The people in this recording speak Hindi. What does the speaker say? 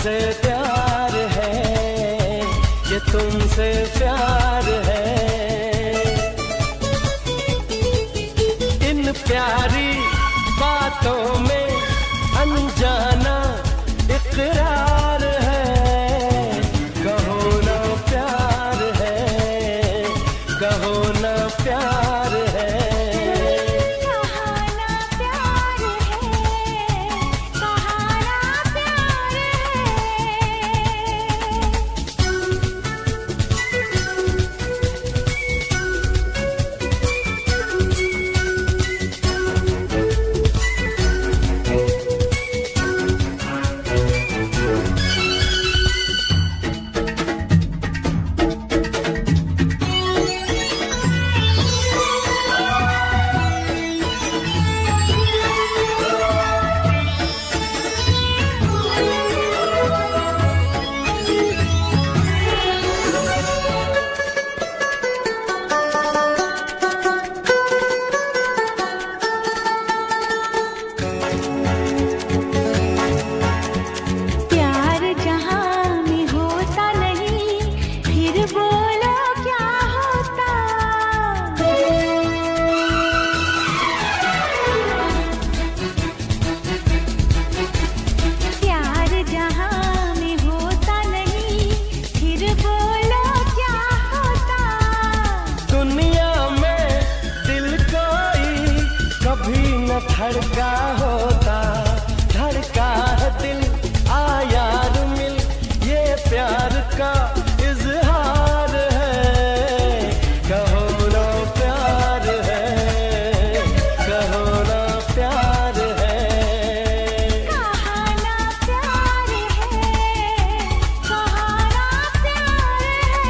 तुमसे प्यार है ये तुमसे प्यार है। इन प्यारी बातों में अनजाना धड़का